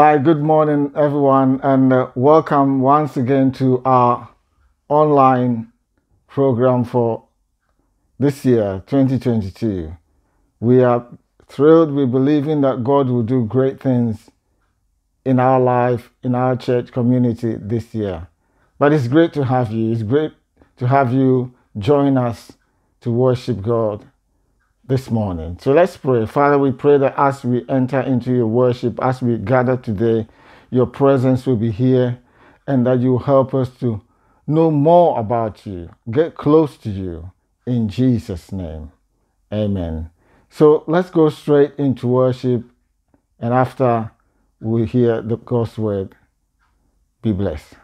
Hi, good morning, everyone, and uh, welcome once again to our online program for this year, 2022. We are thrilled, we believe in that God will do great things in our life, in our church community this year. But it's great to have you. It's great to have you join us to worship God this morning. So let's pray. Father, we pray that as we enter into your worship, as we gather today, your presence will be here and that you help us to know more about you, get close to you. In Jesus' name, amen. So let's go straight into worship. And after we hear the God's word, be blessed.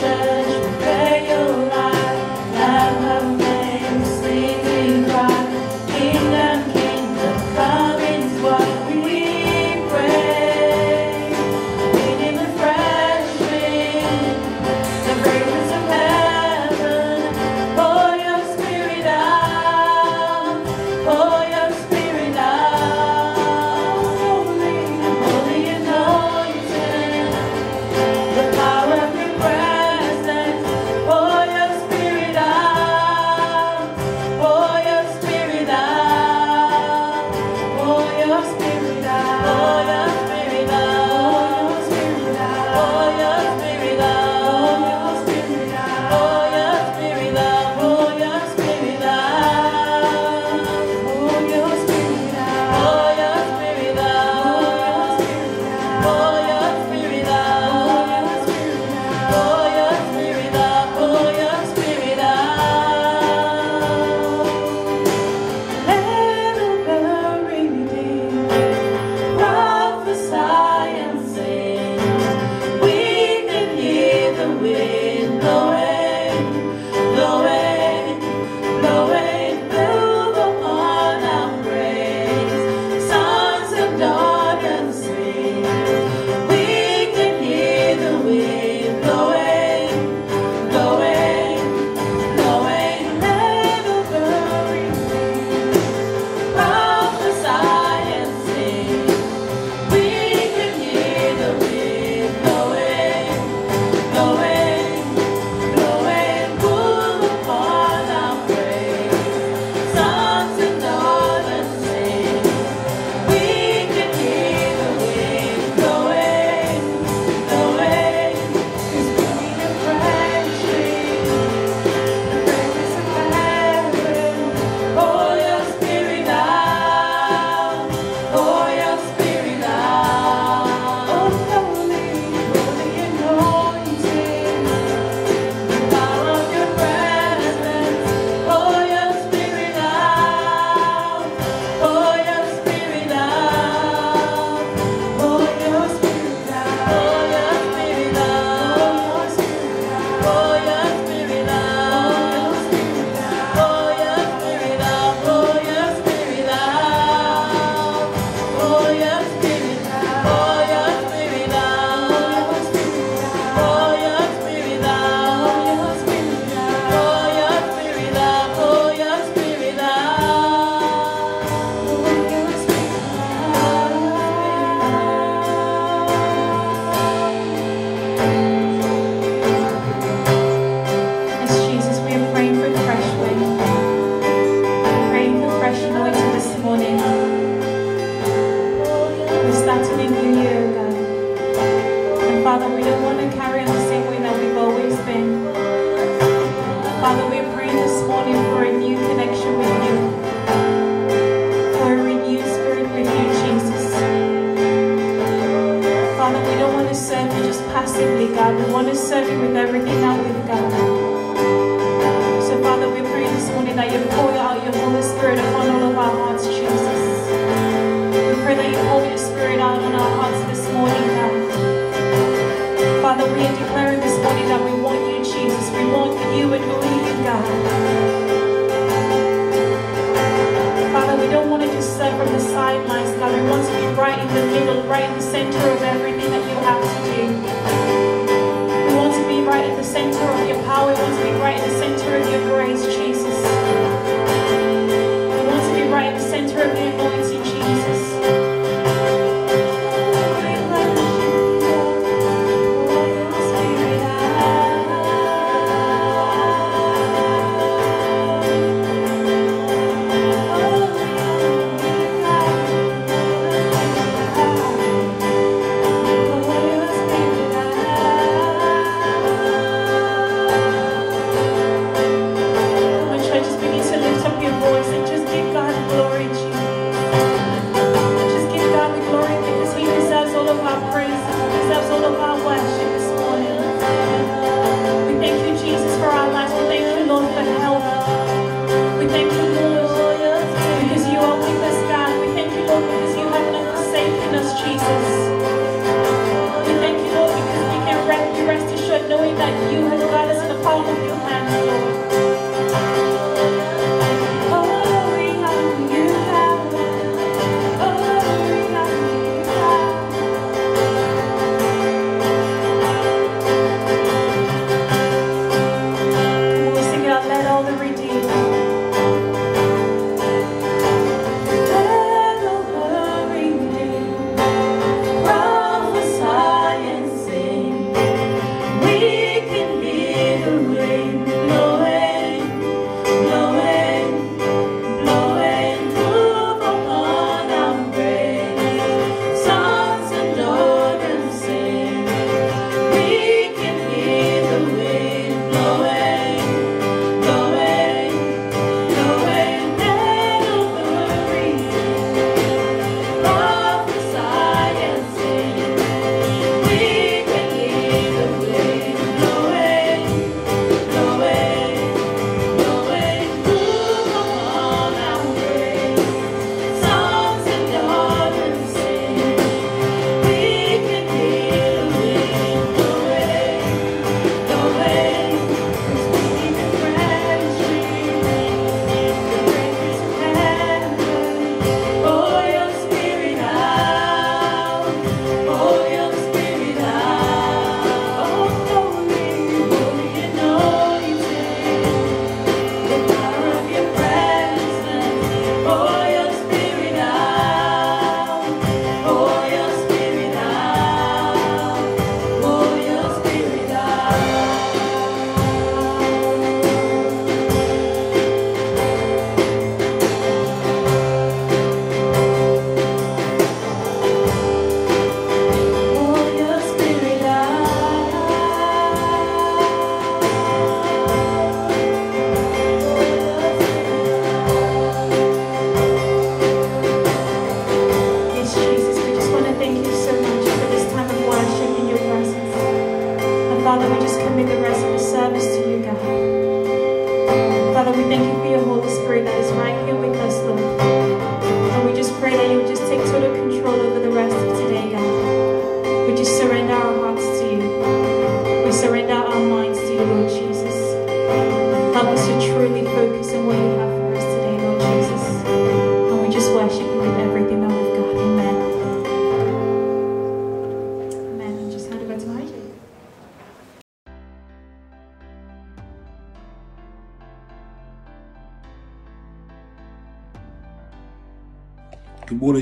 treasure.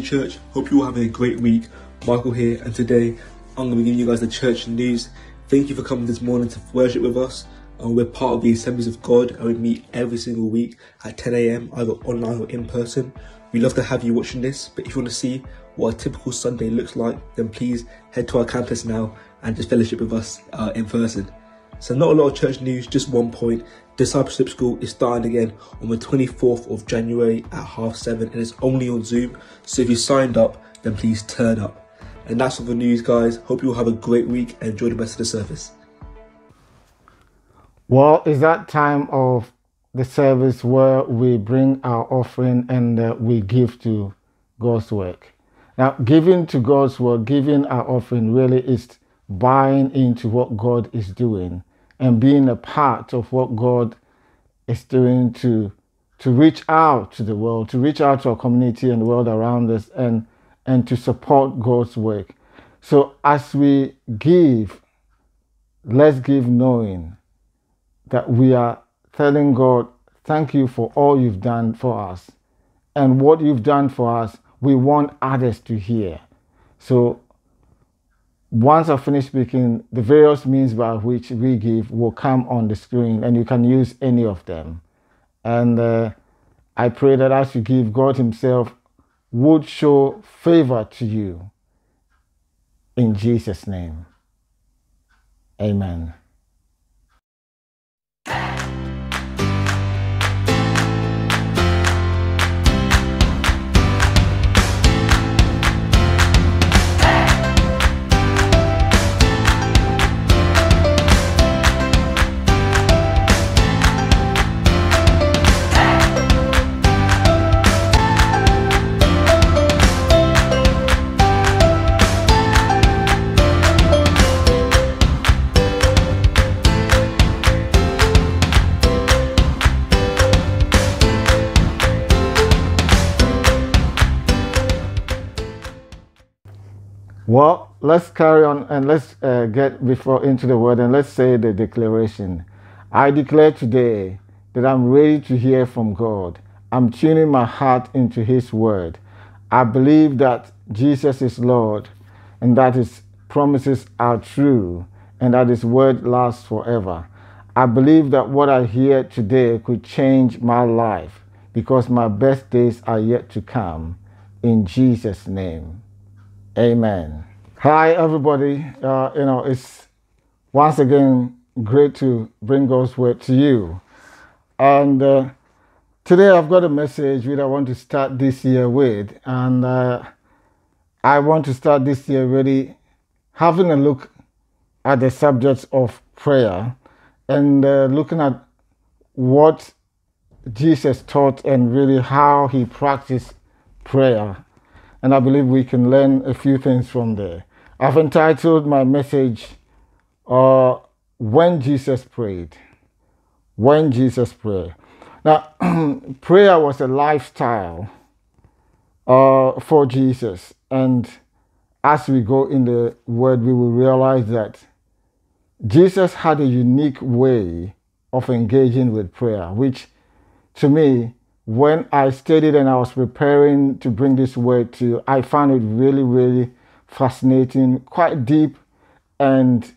church. Hope you all having a great week. Michael here, and today I'm going to be giving you guys the church news. Thank you for coming this morning to worship with us. Uh, we're part of the Assemblies of God, and we meet every single week at 10 a.m., either online or in person. we love to have you watching this, but if you want to see what a typical Sunday looks like, then please head to our campus now and just fellowship with us uh, in person. So not a lot of church news, just one point. Discipleship School is starting again on the 24th of January at half seven and it's only on Zoom. So if you signed up, then please turn up. And that's all the news, guys. Hope you all have a great week and enjoy the rest of the service. Well, it's that time of the service where we bring our offering and uh, we give to God's work. Now, giving to God's work, giving our offering really is buying into what God is doing and being a part of what God is doing to to reach out to the world, to reach out to our community and the world around us and and to support God's work. So as we give, let's give knowing that we are telling God, thank you for all you've done for us. And what you've done for us, we want others to hear. So once I finish speaking, the various means by which we give will come on the screen and you can use any of them. And uh, I pray that as you give, God Himself would show favor to you. In Jesus' name. Amen. Well, let's carry on and let's uh, get before into the word and let's say the declaration. I declare today that I'm ready to hear from God. I'm tuning my heart into His word. I believe that Jesus is Lord and that His promises are true and that His word lasts forever. I believe that what I hear today could change my life because my best days are yet to come. In Jesus' name. Amen. Hi, everybody. Uh, you know, it's once again great to bring God's word to you. And uh, today I've got a message that I want to start this year with. And uh, I want to start this year really having a look at the subjects of prayer and uh, looking at what Jesus taught and really how he practiced prayer and I believe we can learn a few things from there. I've entitled my message, uh, When Jesus Prayed. When Jesus Prayed. Now, prayer was a lifestyle uh, for Jesus. And as we go in the Word, we will realize that Jesus had a unique way of engaging with prayer, which to me when I studied and I was preparing to bring this word to you, I found it really, really fascinating, quite deep, and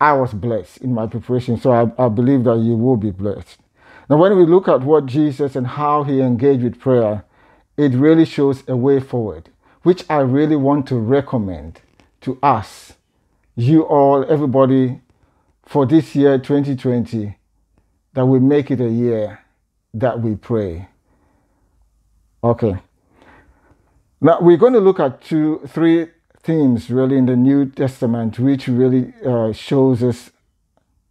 I was blessed in my preparation. So I, I believe that you will be blessed. Now, when we look at what Jesus and how he engaged with prayer, it really shows a way forward, which I really want to recommend to us, you all, everybody, for this year 2020, that we make it a year that we pray. Okay. Now we're going to look at two, three themes really in the New Testament, which really uh, shows us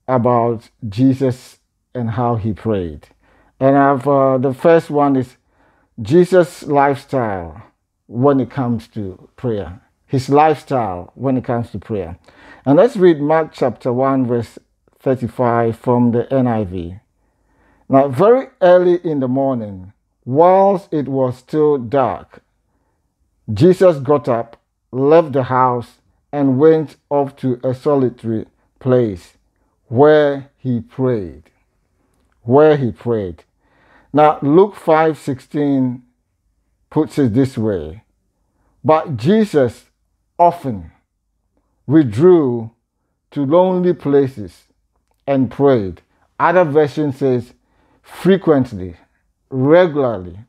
about Jesus and how he prayed. And I've, uh, the first one is Jesus' lifestyle when it comes to prayer. His lifestyle when it comes to prayer. And let's read Mark chapter 1, verse 35 from the NIV. Now, very early in the morning, whilst it was still dark, Jesus got up, left the house, and went off to a solitary place where he prayed. Where he prayed. Now, Luke 5 16 puts it this way But Jesus often withdrew to lonely places and prayed. Other version says frequently, regularly.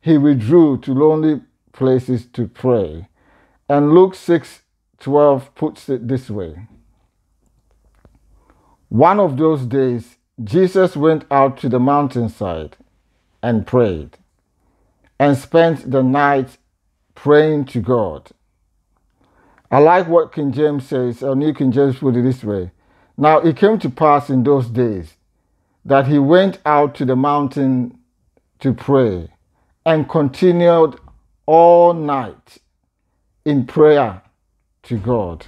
He withdrew to lonely places to pray. And Luke 6 12 puts it this way One of those days, Jesus went out to the mountainside and prayed and spent the night praying to God. I like what King James says, or New King James put it this way. Now it came to pass in those days that he went out to the mountain to pray and continued all night in prayer to God.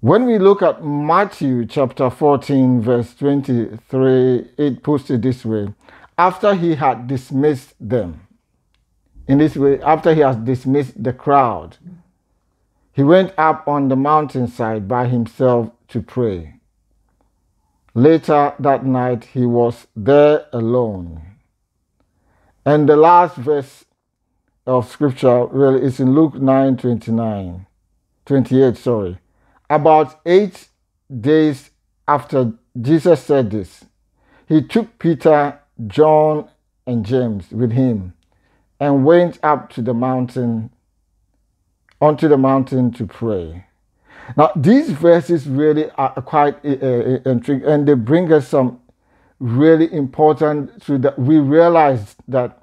When we look at Matthew chapter 14, verse 23, it puts it this way after he had dismissed them, in this way, after he has dismissed the crowd, he went up on the mountainside by himself to pray. Later that night, he was there alone. And the last verse of scripture really is in Luke 9 29, 28, sorry. About eight days after Jesus said this, he took Peter, John, and James with him and went up to the mountain, onto the mountain to pray. Now, these verses really are quite uh, uh, intriguing and they bring us some really important so that we realize that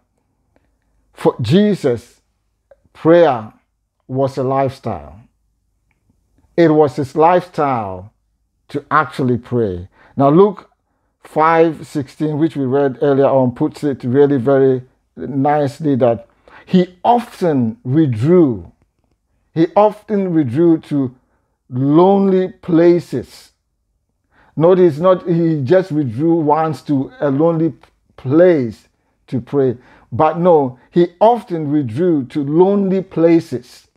for Jesus, prayer was a lifestyle. It was his lifestyle to actually pray. Now, Luke 5 16, which we read earlier on, puts it really very nicely that he often withdrew. He often withdrew to lonely places. Notice not he just withdrew once to a lonely place to pray, but no, he often withdrew to lonely places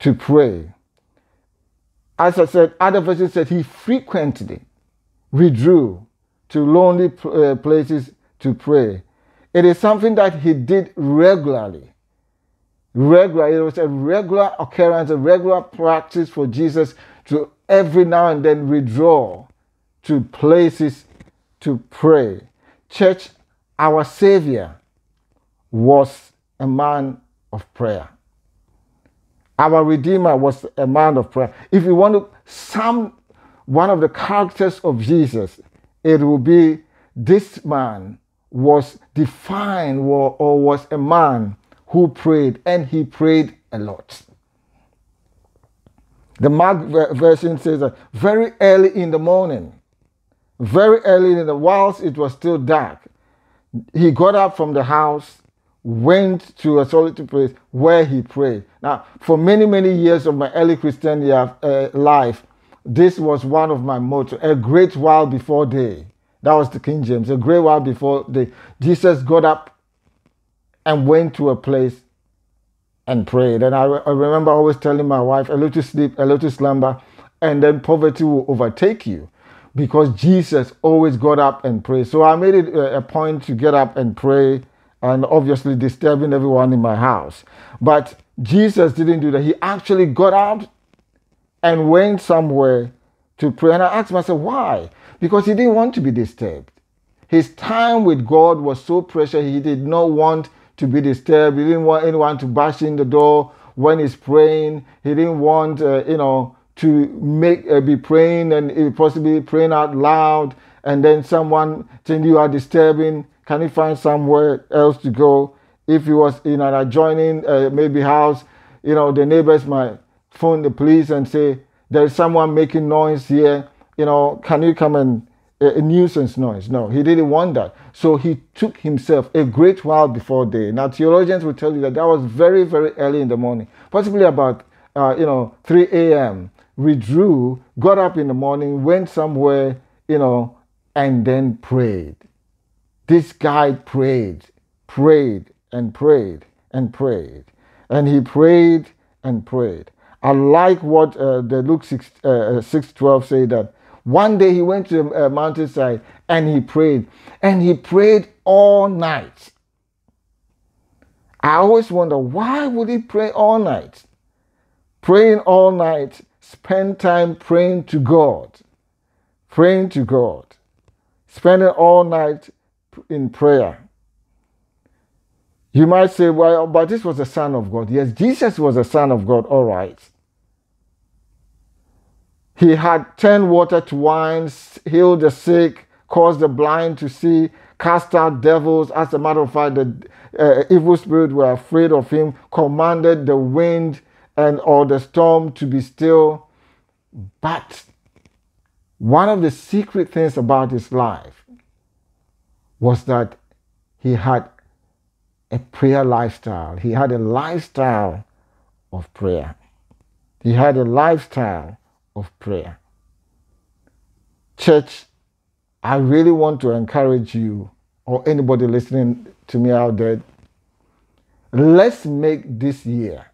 to pray. As I said, other verses said he frequently withdrew to lonely uh, places to pray. It is something that he did regularly. Regular, it was a regular occurrence, a regular practice for Jesus to every now and then withdraw to places to pray. Church, our Savior was a man of prayer. Our Redeemer was a man of prayer. If you want to sum one of the characters of Jesus, it will be this man was defined or, or was a man who prayed, and he prayed a lot. The Mark version says that very early in the morning, very early in the whilst it was still dark, he got up from the house, went to a solitary place where he prayed. Now, for many, many years of my early Christian uh, life, this was one of my motto, a great while before day. That was the King James. A great while before day. Jesus got up and went to a place and prayed. And I, I remember always telling my wife, a little sleep, a little slumber, and then poverty will overtake you because Jesus always got up and prayed. So I made it a point to get up and pray and obviously disturbing everyone in my house. But Jesus didn't do that. He actually got out and went somewhere to pray. And I asked myself, why? because he didn't want to be disturbed. His time with God was so precious, he did not want to be disturbed. He didn't want anyone to bash in the door when he's praying. He didn't want, uh, you know, to make uh, be praying and possibly praying out loud, and then someone saying you are disturbing. Can you find somewhere else to go? If he was in an adjoining uh, maybe house, you know, the neighbors might phone the police and say there is someone making noise here you know, can you come and a, nuisance noise? No, he didn't want that. So he took himself a great while before day. Now theologians will tell you that that was very, very early in the morning, possibly about uh, you know 3 a.m. Withdrew, got up in the morning, went somewhere, you know, and then prayed. This guy prayed, prayed and prayed and prayed, and he prayed and prayed. I like what uh, the Luke 6, uh, 6 12 say that one day he went to a uh, mountainside and he prayed. And he prayed all night. I always wonder why would he pray all night? Praying all night, spend time praying to God. Praying to God. Spending all night in prayer. You might say, well, but this was the Son of God. Yes, Jesus was the Son of God, all right. He had turned water to wine, healed the sick, caused the blind to see, cast out devils. As a matter of fact, the uh, evil spirits were afraid of him, commanded the wind and or the storm to be still. But one of the secret things about his life was that he had a prayer lifestyle. He had a lifestyle of prayer. He had a lifestyle of prayer. Church, I really want to encourage you or anybody listening to me out there. Let's make this year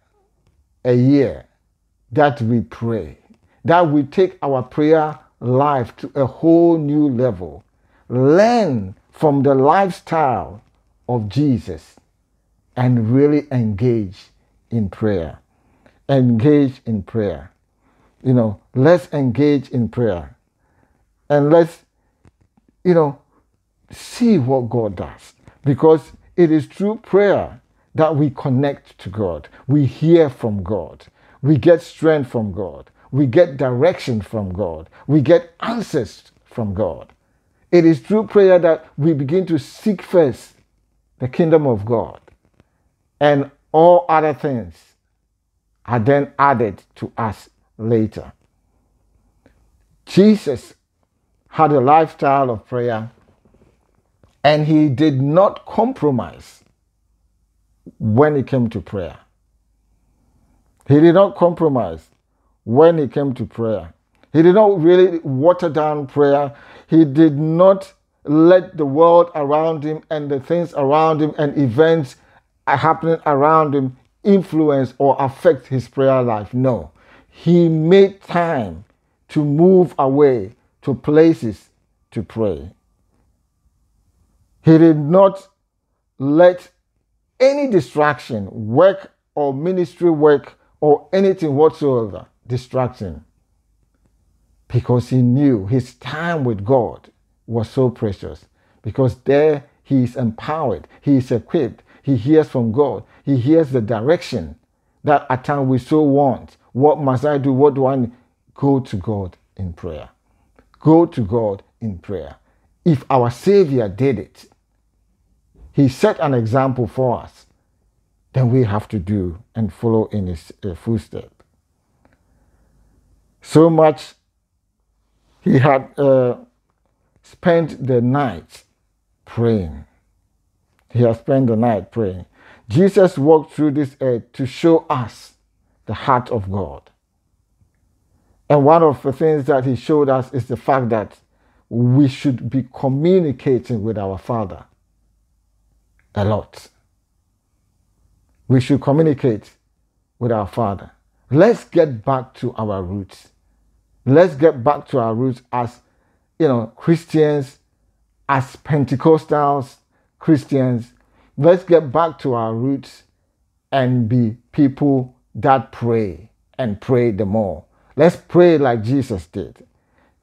a year that we pray, that we take our prayer life to a whole new level. Learn from the lifestyle of Jesus and really engage in prayer. Engage in prayer. You know, let's engage in prayer and let's, you know, see what God does. Because it is through prayer that we connect to God. We hear from God. We get strength from God. We get direction from God. We get answers from God. It is through prayer that we begin to seek first the kingdom of God. And all other things are then added to us later. Jesus had a lifestyle of prayer and he did not compromise when it came to prayer. He did not compromise when it came to prayer. He did not really water down prayer. He did not let the world around him and the things around him and events happening around him influence or affect his prayer life. No. He made time to move away to places to pray. He did not let any distraction, work or ministry work or anything whatsoever, distract him. Because he knew his time with God was so precious. Because there he is empowered, he is equipped, he hears from God, he hears the direction that at times we so want. What must I do? What do I need? Go to God in prayer. Go to God in prayer. If our Savior did it, He set an example for us, then we have to do and follow in His uh, footsteps. So much He had uh, spent the night praying. He has spent the night praying. Jesus walked through this earth to show us the heart of God. And one of the things that he showed us is the fact that we should be communicating with our Father a lot. We should communicate with our Father. Let's get back to our roots. Let's get back to our roots as you know Christians, as Pentecostals, Christians. Let's get back to our roots and be people that pray and pray the more. Let's pray like Jesus did.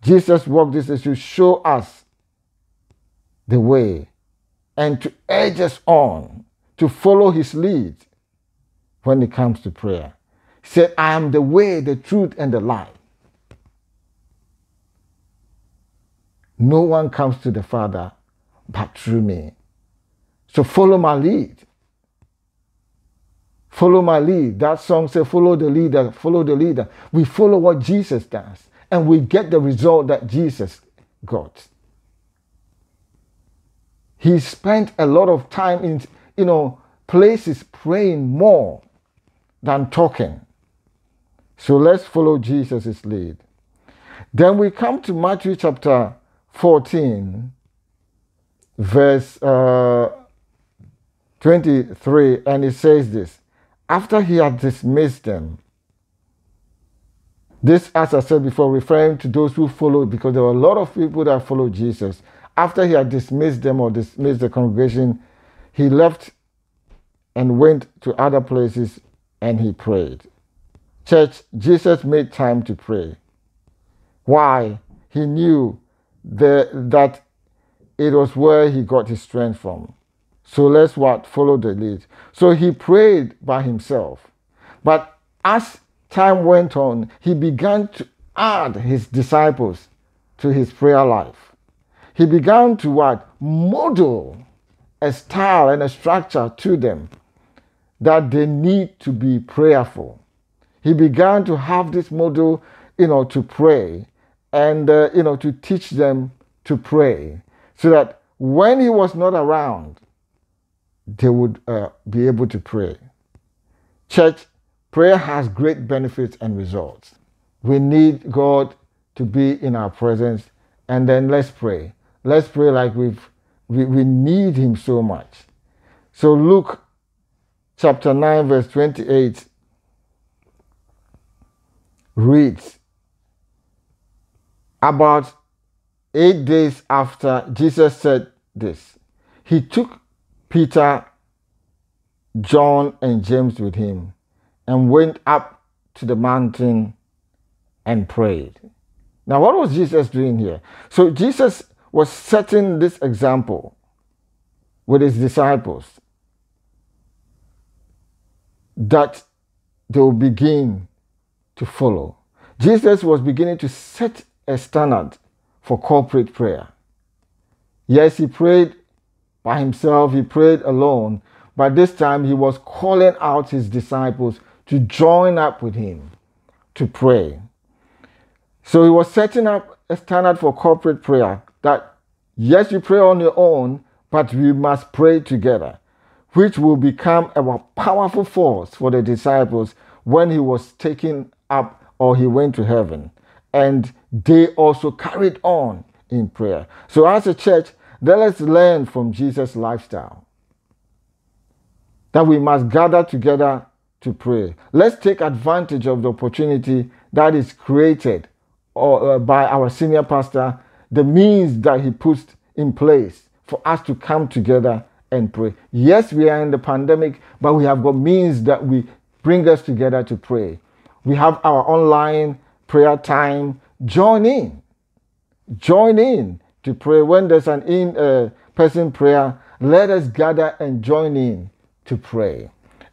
Jesus walked this to show us the way and to urge us on to follow his lead when it comes to prayer. He said, I am the way, the truth, and the life. No one comes to the Father but through me. So follow my lead. Follow my lead. That song says, follow the leader, follow the leader. We follow what Jesus does, and we get the result that Jesus got. He spent a lot of time in, you know, places praying more than talking. So let's follow Jesus' lead. Then we come to Matthew chapter 14, verse uh, 23, and it says this after he had dismissed them, this, as I said before, referring to those who followed, because there were a lot of people that followed Jesus. After he had dismissed them or dismissed the congregation, he left and went to other places and he prayed. Church, Jesus made time to pray. Why? He knew the, that it was where he got his strength from. So let's what? Follow the lead. So he prayed by himself. But as time went on, he began to add his disciples to his prayer life. He began to what? Model a style and a structure to them that they need to be prayerful. he began to have this model, you know, to pray and, uh, you know, to teach them to pray so that when he was not around, they would uh, be able to pray. Church, prayer has great benefits and results. We need God to be in our presence, and then let's pray. Let's pray like we've, we, we need Him so much. So, Luke chapter 9, verse 28 reads About eight days after Jesus said this, he took Peter, John, and James with him and went up to the mountain and prayed. Now, what was Jesus doing here? So, Jesus was setting this example with his disciples that they will begin to follow. Jesus was beginning to set a standard for corporate prayer. Yes, he prayed by himself, he prayed alone, but this time he was calling out his disciples to join up with him to pray. So he was setting up a standard for corporate prayer that yes, you pray on your own, but we must pray together, which will become a powerful force for the disciples when he was taken up or he went to heaven. And they also carried on in prayer. So, as a church, let us learn from Jesus' lifestyle that we must gather together to pray. Let's take advantage of the opportunity that is created or, uh, by our senior pastor, the means that he puts in place for us to come together and pray. Yes, we are in the pandemic, but we have got means that we bring us together to pray. We have our online prayer time. Join in. Join in to pray. When there's an in uh, person prayer, let us gather and join in to pray.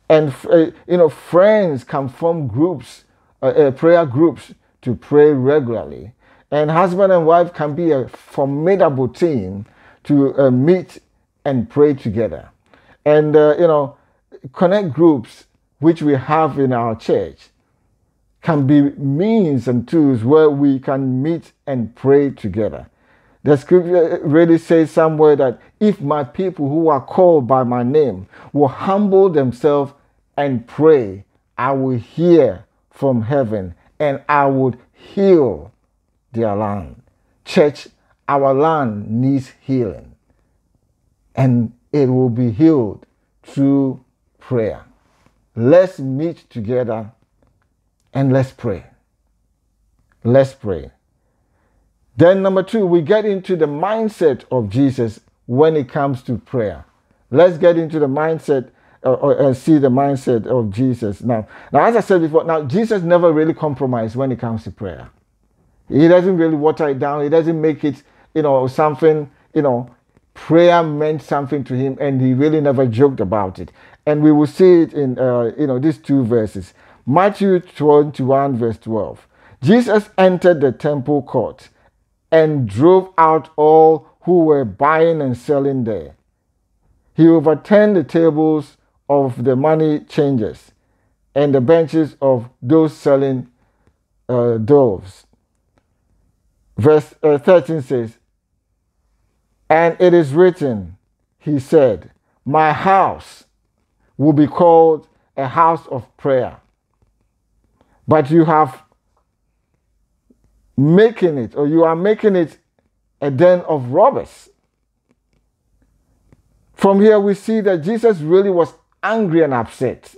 And uh, you know, friends can form groups, uh, uh, prayer groups to pray regularly. And husband and wife can be a formidable team to uh, meet and pray together. And uh, you know, connect groups which we have in our church can be means and tools where we can meet and pray together. The scripture really says somewhere that if my people who are called by my name will humble themselves and pray, I will hear from heaven and I would heal their land. Church, our land needs healing and it will be healed through prayer. Let's meet together and let's pray. Let's pray. Then, number two, we get into the mindset of Jesus when it comes to prayer. Let's get into the mindset uh, uh, and see the mindset of Jesus. Now, now, as I said before, now Jesus never really compromised when it comes to prayer. He doesn't really water it down. He doesn't make it, you know, something, you know, prayer meant something to him and he really never joked about it. And we will see it in, uh, you know, these two verses. Matthew 21, verse 12. Jesus entered the temple court and drove out all who were buying and selling there. He overturned the tables of the money changers and the benches of those selling uh, doves. Verse uh, 13 says, And it is written, he said, My house will be called a house of prayer. But you have making it, or you are making it a den of robbers. From here, we see that Jesus really was angry and upset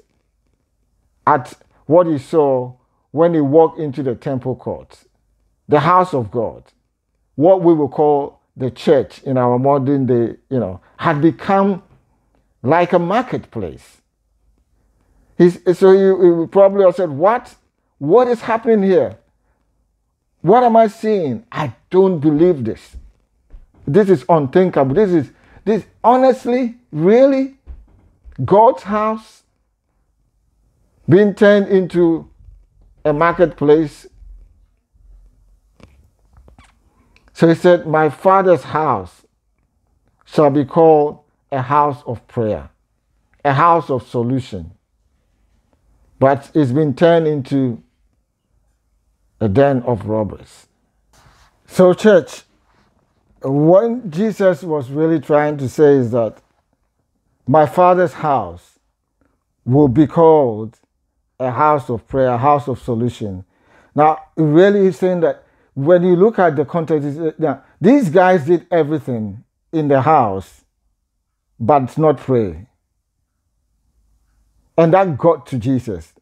at what he saw when he walked into the temple court, the house of God, what we will call the church in our modern day, you know, had become like a marketplace. He's, so you probably said, What? What is happening here? What am I seeing? I don't believe this. This is unthinkable. This is this honestly, really, God's house being turned into a marketplace. So he said, My father's house shall be called a house of prayer, a house of solution. but it's been turned into a den of robbers. So, church, what Jesus was really trying to say is that my father's house will be called a house of prayer, a house of solution. Now, really, he's saying that when you look at the context, uh, now, these guys did everything in the house, but not pray. And that got to Jesus.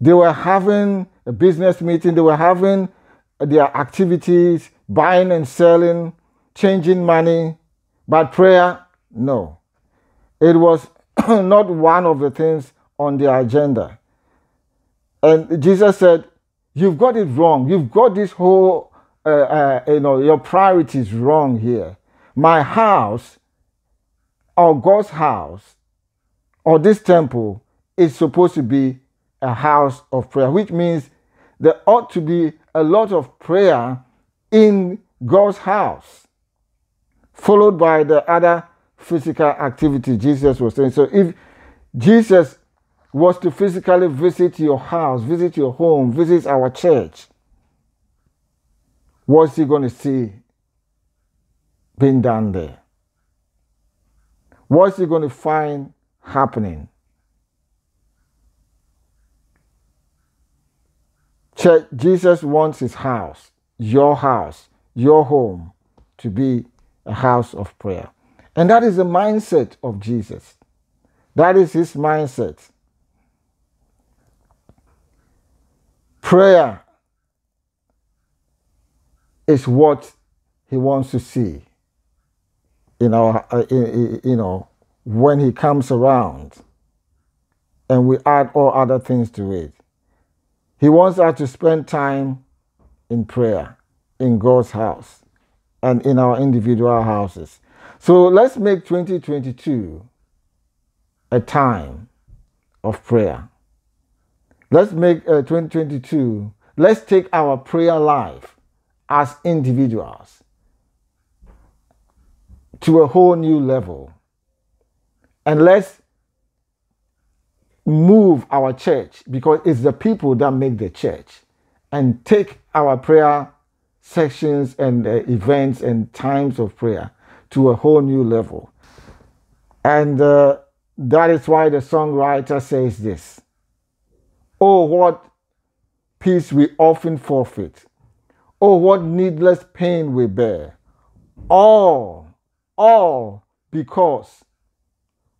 They were having a business meeting, they were having their activities, buying and selling, changing money, but prayer, no. It was not one of the things on their agenda. And Jesus said, You've got it wrong. You've got this whole, uh, uh, you know, your priorities wrong here. My house, or God's house, or this temple is supposed to be a house of prayer, which means there ought to be a lot of prayer in God's house, followed by the other physical activity Jesus was saying. So if Jesus was to physically visit your house, visit your home, visit our church, what's he going to see being done there? What's he going to find happening? Church, Jesus wants his house, your house, your home, to be a house of prayer. And that is the mindset of Jesus. That is his mindset. Prayer is what he wants to see in our, uh, you know, when he comes around and we add all other things to it. He wants us to spend time in prayer in God's house and in our individual houses. So let's make 2022 a time of prayer. Let's make uh, 2022, let's take our prayer life as individuals to a whole new level. And let's move our church because it's the people that make the church and take our prayer sections and uh, events and times of prayer to a whole new level. And uh, that is why the songwriter says this Oh, what peace we often forfeit. Oh, what needless pain we bear. All, all because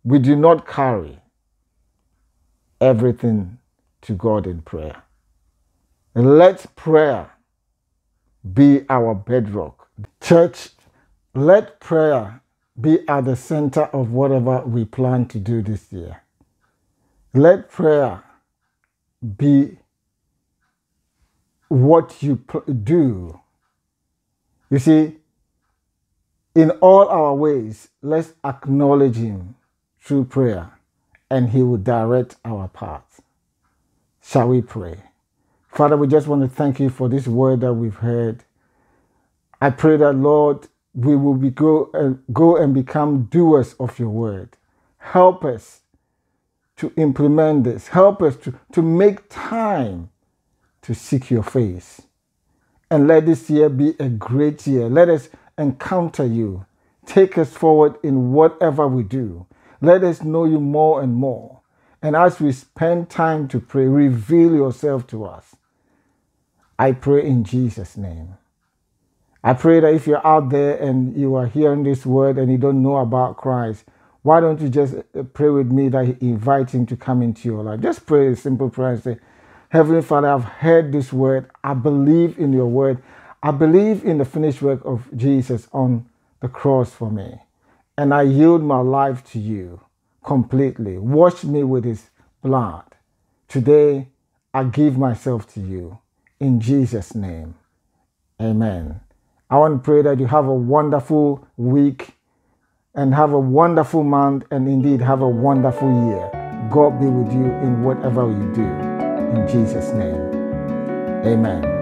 we do not carry everything to God in prayer. and let prayer be our bedrock. Church, let prayer be at the center of whatever we plan to do this year. Let prayer be what you do. You see, in all our ways, let's acknowledge Him through prayer and He will direct our path. Shall we pray? Father, we just want to thank you for this word that we've heard. I pray that, Lord, we will be go, uh, go and become doers of your word. Help us to implement this. Help us to, to make time to seek your face. And let this year be a great year. Let us encounter you. Take us forward in whatever we do. Let us know you more and more. And as we spend time to pray, reveal yourself to us. I pray in Jesus' name. I pray that if you're out there and you are hearing this word and you don't know about Christ, why don't you just uh, pray with me that invite Him to come into your life? Just pray a simple prayer and say, Heavenly Father, I've heard this word. I believe in your word. I believe in the finished work of Jesus on the cross for me and I yield my life to you completely. Wash me with his blood. Today, I give myself to you. In Jesus' name, amen. I want to pray that you have a wonderful week and have a wonderful month and indeed have a wonderful year. God be with you in whatever you do. In Jesus' name, amen.